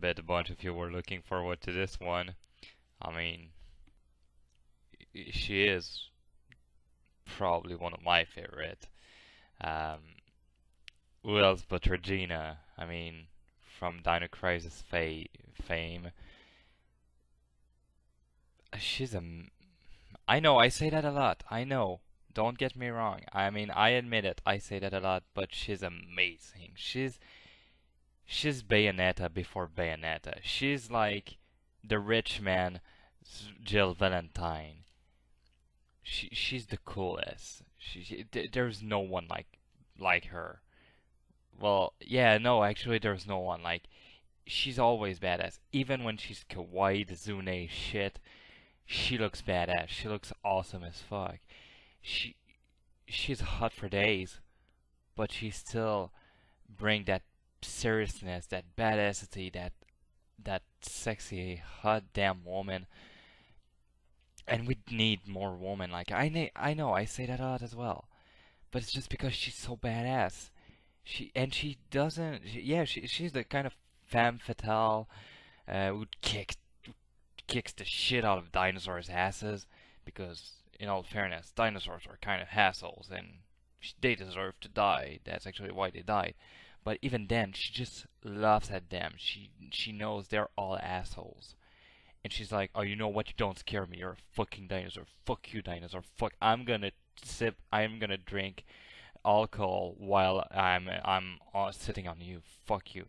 bet a bunch of you were looking forward to this one. I mean, she is probably one of my favorite. Um, who else but Regina? I mean, from Dino Crisis fa fame. She's a. I know, I say that a lot. I know. Don't get me wrong. I mean, I admit it. I say that a lot, but she's amazing. She's. She's Bayonetta before Bayonetta. She's like the rich man Jill Valentine. She she's the coolest. She, she there's no one like like her. Well, yeah, no, actually there's no one like she's always badass. Even when she's kawaii Zune shit, she looks badass. She looks awesome as fuck. She she's hot for days, but she still bring that seriousness, that badassity, that that sexy hot damn woman and we need more women. Like I I know I say that a lot as well, but it's just because she's so badass. She and she doesn't. She, yeah, she she's the kind of femme fatale uh, who kick kicks the shit out of dinosaurs' asses because, in all fairness, dinosaurs are kind of assholes and they deserve to die. That's actually why they died. But even then, she just laughs at them. She she knows they're all assholes and she's like, "Oh, you know what? You don't scare me. You're a fucking dinosaur. Fuck you, dinosaur. Fuck. I'm gonna sip. I'm gonna drink alcohol while I'm I'm uh, sitting on you. Fuck you."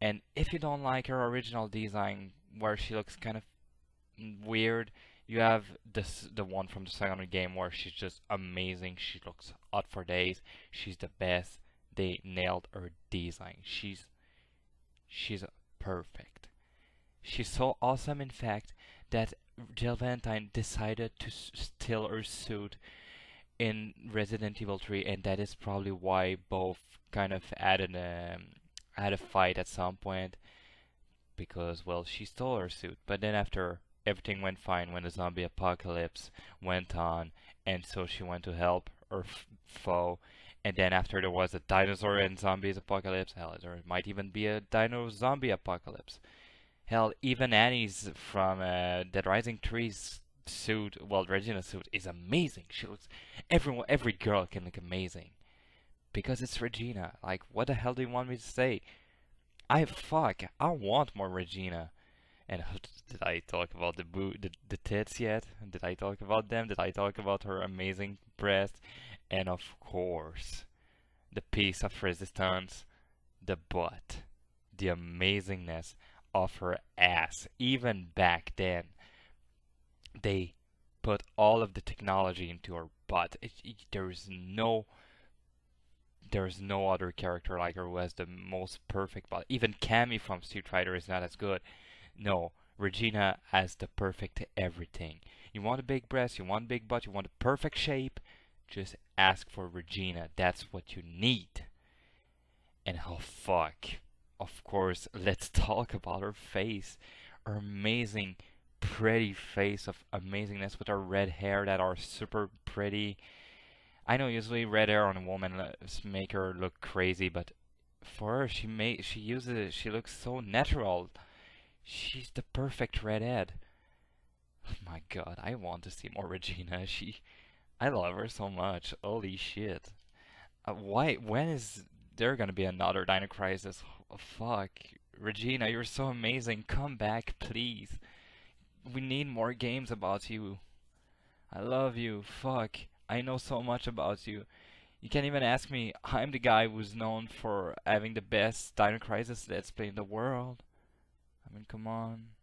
And if you don't like her original design, where she looks kind of weird, you have this the one from the second game where she's just amazing. She looks hot for days. She's the best. They nailed her design. She's she's perfect. She's so awesome, in fact, that Jill Valentine decided to steal her suit in Resident Evil 3, and that is probably why both kind of had an um, had a fight at some point because well she stole her suit, but then after everything went fine when the zombie apocalypse went on, and so she went to help her foe. And then after there was a dinosaur and zombies apocalypse, hell, there might even be a dino zombie apocalypse. Hell, even Annie's from uh, Dead Rising 3's suit, well, Regina's suit is amazing. She looks, everyone, every girl can look amazing. Because it's Regina. Like, what the hell do you want me to say? I, fuck, I want more Regina. And did I talk about the boot, the, the tits yet? Did I talk about them? Did I talk about her amazing breasts? And of course, the piece of resistance, the butt, the amazingness of her ass. Even back then, they put all of the technology into her butt. It, it, there's no there's no other character like her who has the most perfect butt. Even Cammy from Street Fighter is not as good. No, Regina has the perfect everything. You want a big breast, you want a big butt, you want a perfect shape, just ask for Regina. That's what you need. And oh fuck of course, let's talk about her face. Her amazing, pretty face of amazingness with her red hair that are super pretty. I know usually red hair on a woman make her look crazy, but for her, she may she uses it. She looks so natural. She's the perfect redhead. Oh my god, I want to see more Regina. She, I love her so much. Holy shit. Uh, why? When is there gonna be another Dino Crisis? Oh, fuck. Regina, you're so amazing. Come back, please. We need more games about you. I love you. Fuck. I know so much about you. You can't even ask me. I'm the guy who's known for having the best Dino Crisis Let's Play in the world. I mean, come on.